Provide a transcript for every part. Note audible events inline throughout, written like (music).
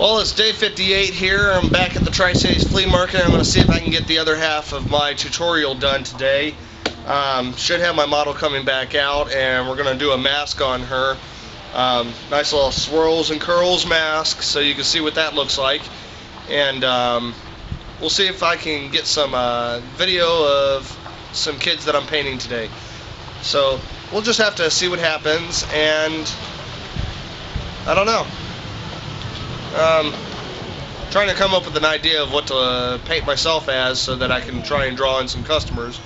Well, it's day 58 here. I'm back at the Tri-Cities Flea Market. I'm going to see if I can get the other half of my tutorial done today. Um, should have my model coming back out, and we're going to do a mask on her. Um, nice little swirls and curls mask, so you can see what that looks like. And um, we'll see if I can get some uh, video of some kids that I'm painting today. So we'll just have to see what happens, and I don't know. Um, trying to come up with an idea of what to paint myself as so that I can try and draw in some customers.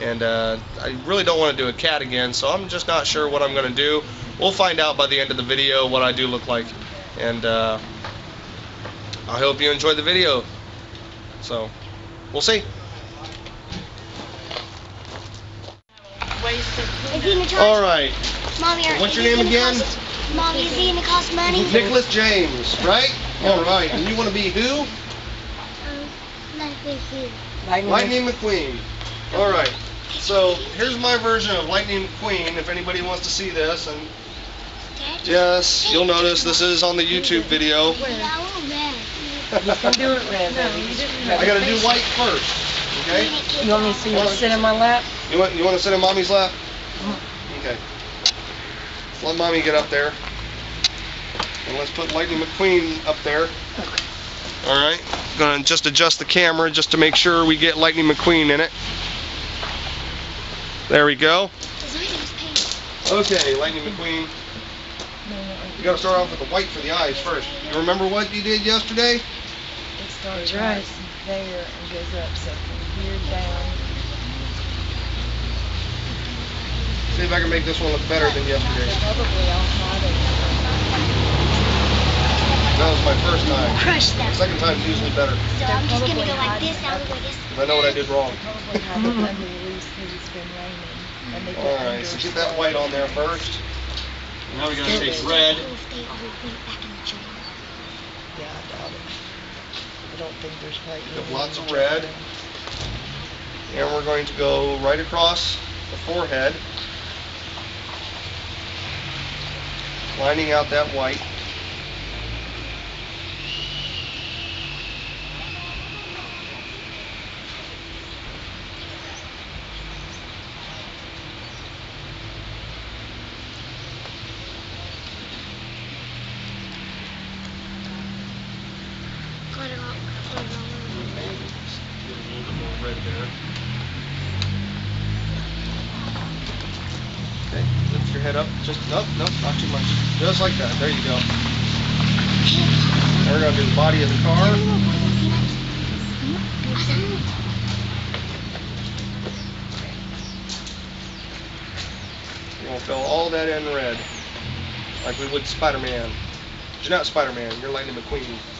And uh, I really don't want to do a cat again, so I'm just not sure what I'm going to do. We'll find out by the end of the video what I do look like. And uh, I hope you enjoy the video. So, we'll see. All right. Mommy, What's your is name it gonna again? Cost, Mommy, is it gonna cost money? Nicholas James, right? All right. And you want to be who? Um, like with you. Lightning McQueen. All right. So here's my version of Lightning McQueen. If anybody wants to see this, and Dad, yes, you'll notice this is on the YouTube video. yellow, red. You can do it red, baby. I got to do white first. Okay. You want me to see you sit in my lap? You want you want to sit in mommy's lap? Okay. Let mommy get up there. And let's put Lightning McQueen up there. All right. Gonna just adjust the camera just to make sure we get Lightning McQueen in it. There we go. Does everything's painted? Okay, Lightning McQueen. You gotta start off with the white for the eyes first. You remember what you did yesterday? It starts right there and goes up, so from here down. See if I can make this one look better than yesterday. Probably I'll That was my first time. Crush The them. second time's usually better. So I'm just gonna go like this, I'll go like this. 'cause I know what I did wrong. Mm-hmm. it. Probably have it under release because it's been raining. And they put Alright, so get that white on there first. Now we gotta take red. If they all went back in the jar. Yeah, I doubt it. I don't think there's quite. Got lots of red. And we're going to go right across the forehead. Lining out that white. Got it all. Got it all over. Get a little bit more red there. Head up. Just, nope, nope, not too much. Just like that. There you go. We're gonna do the body of the car. We're gonna fill all that in red. Like we would Spider-Man. You're not Spider-Man, you're Lightning McQueen.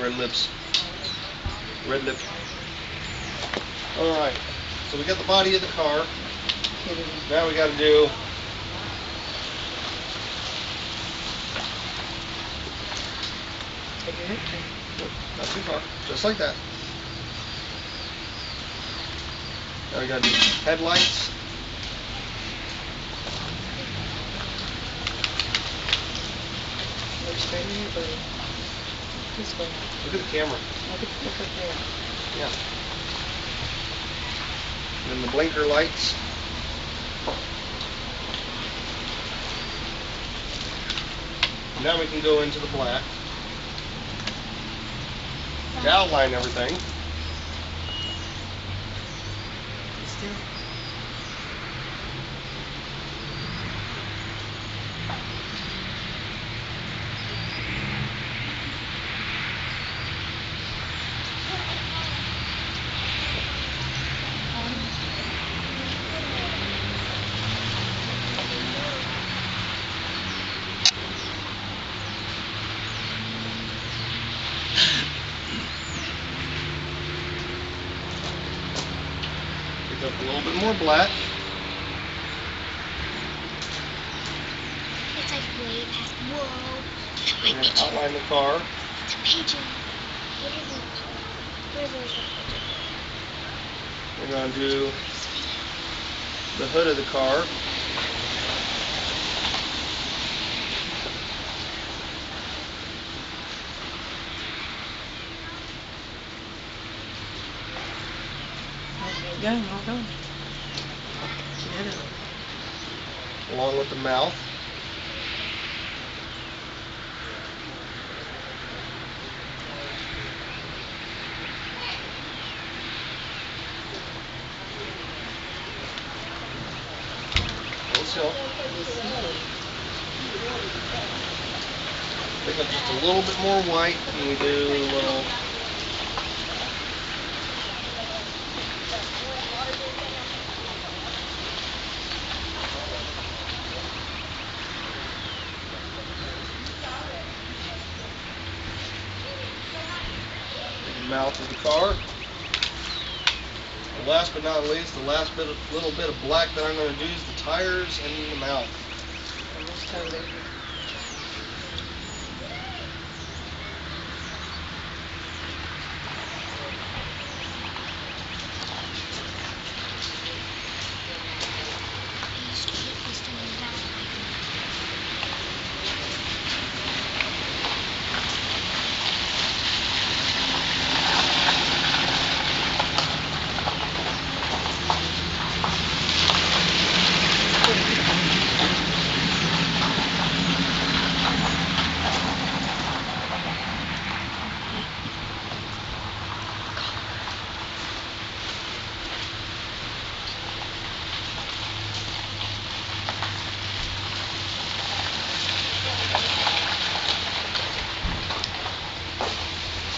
Red lips. Red lip. Alright. So we got the body of the car. Now we gotta do not too far. Just like that. Now we gotta do headlights. Look straight in your bird. This way. Look at the camera. Look at, look up there. Yeah. And the blinker lights. Now we can go into the black. To outline everything. pick up a little bit more black. It's like way past, whoa. Outline the car. It's a pigeon. It? Where is it? We're going to do the hood of the car. Go, all it. along with the mouth. Go. Pick up just a little bit more white and we do a little. Mouth of the car. And last but not least, the last bit of little bit of black that I'm going to do is the tires and the mouth. Almost done, baby. I used to hate this doing that.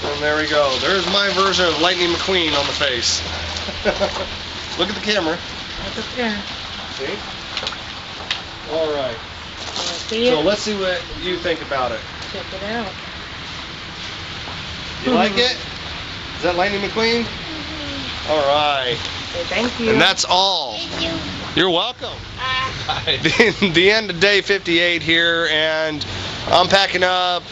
And there we go. There's my version of Lightning McQueen on the face. (laughs) Look at the camera. Look up there. See? All right. See So let's see what you think about it. Check it out. You like it? Is that Lightning McQueen? All right. Say thank you. And that's all. Thank you. You're welcome. Uh, the, (laughs) the end of day 58 here, and I'm packing up.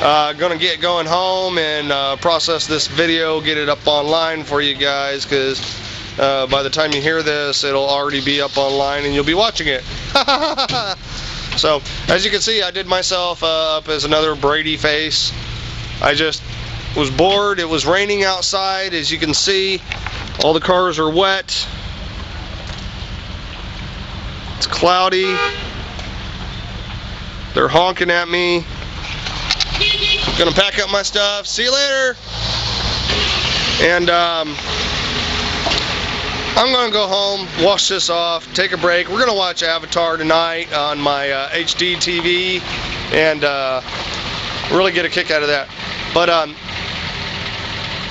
Uh, gonna get going home and uh, process this video, get it up online for you guys, because uh, by the time you hear this, it'll already be up online and you'll be watching it. (laughs) so, as you can see, I did myself uh, up as another Brady face. I just was bored. It was raining outside, as you can see. All the cars are wet. It's cloudy. They're honking at me. Gonna pack up my stuff. See you later. And um, I'm gonna go home, wash this off, take a break. We're gonna watch Avatar tonight on my uh, HD TV, and uh, really get a kick out of that. But um,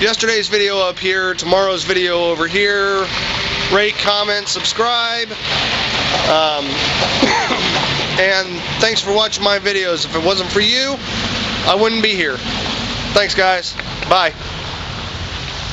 yesterday's video up here, tomorrow's video over here. Rate, comment, subscribe. Um, (coughs) and thanks for watching my videos. If it wasn't for you, I wouldn't be here. Thanks, guys. Bye.